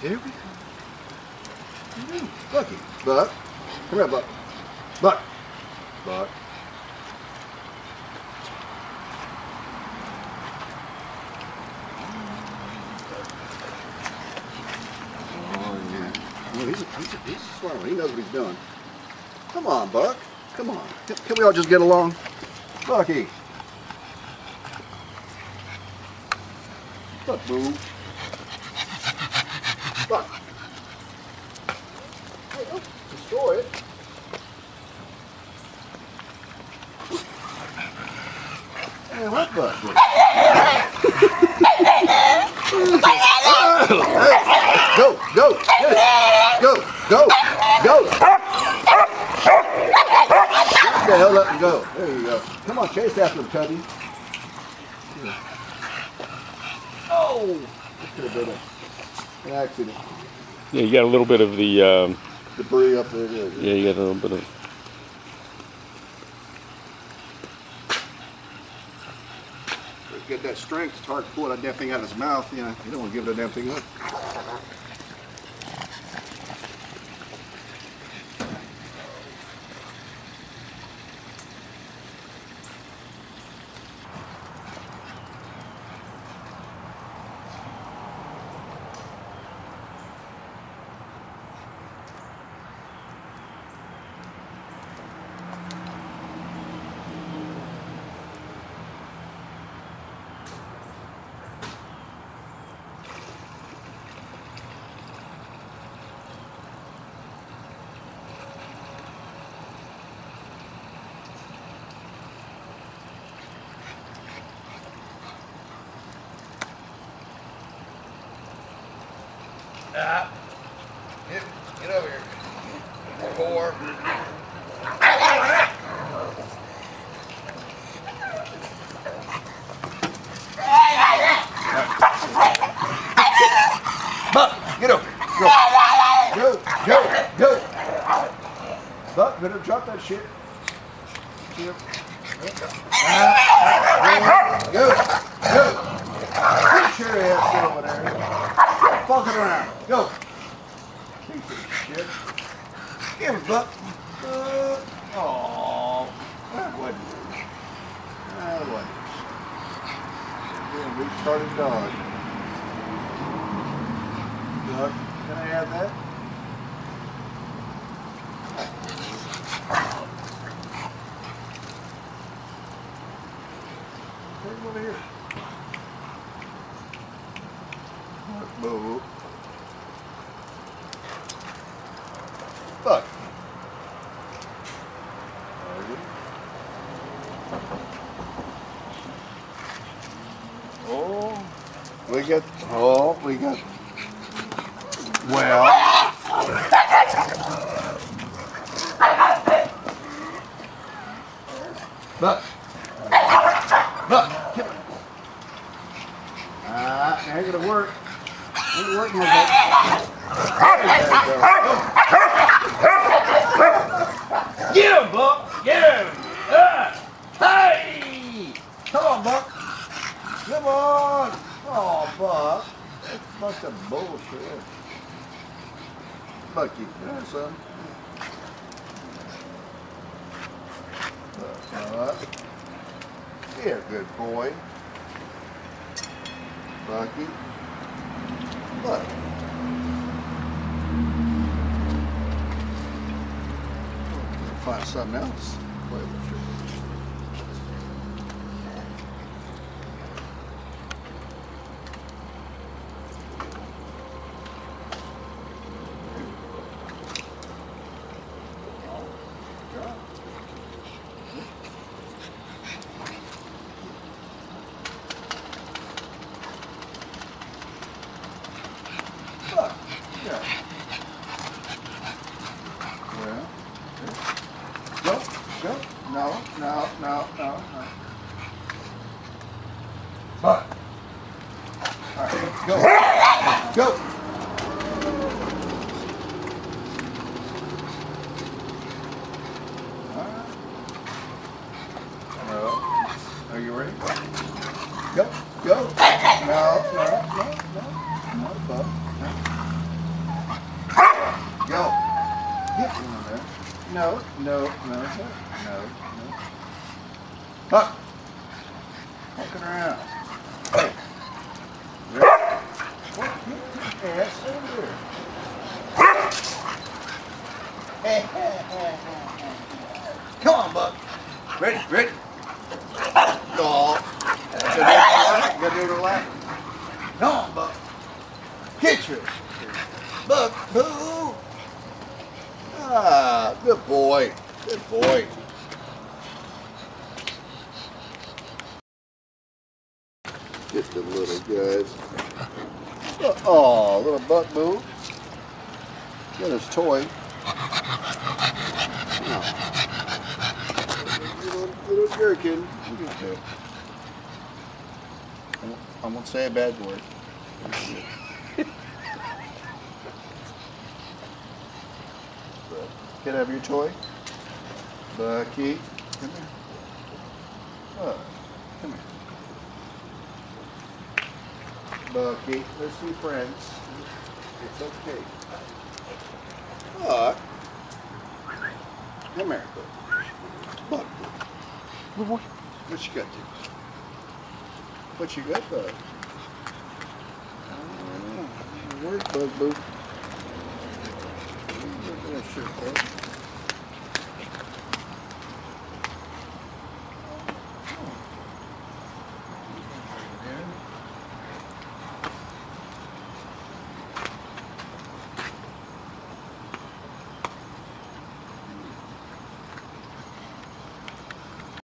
Here we go. Hmm, Bucky. Buck. Come here, Buck. Buck. Buck. Oh, yeah. Well, he's, he's, he's smart. He knows what he's doing. Come on, Buck. Come on. Can, can we all just get along? Bucky. Buck, boo. Buck. Hey, don't destroy it. Hey, what Buck? Go, go. Go, go, go. Get the hell up and go. There you go. Come on, chase after him, Tubby. Oh! This could have been a, an accident. Yeah, you got a little bit of the, um, Debris up there. Yeah, yeah. yeah, you got a little bit of, Get that strength, it's hard to pull that damn thing out of his mouth. You know, you don't want to give that damn thing up. Ah. Get, get over here. Four. Buck, get over. Go. Go, go, go. Buck, better drop that shit. Yep. Go, go. Get your ass over there. Quit fucking around. Go. Shit. Give it, Buck. Uh, oh, that wasn't. That wasn't. Damn retarded dog. Buck, can I have that? Take him over here. Buck, Boo. You? Oh, we got, oh, we got, well. Come on. Ah, uh, ain't gonna work. Ain't working with that. Get him, Buck. Get him. Ah. Hey. Come on, Buck. Come on. Oh, Buck. That's a bunch of bullshit. Bucky, come on, son. Buck. Here, good boy. Bucky. Buck. Find something else. Play with. Yeah. Go. Right. Are you ready? Go, go. No, no, no, no, no, no. no. Go. Yeah. No, no, no, no, no, no. Huh. Walking around. Come on, Buck. Ready, ready. No. Gotta do it lap. Come on, Buck. Get your Buck. Boo. Ah, good boy. Good boy. Get the little guys. Oh, little buck boo. Got his toy. Oh. Little, little that. I won't- say a bad word. Can I have your toy? Bucky, come here. Buck, come here. Bucky, let's be friends. It's okay. Buck. Come here. Buck. Good boy. What you got there? What you got, Bug? Work, Bug Boo. Look at that shirt, bud.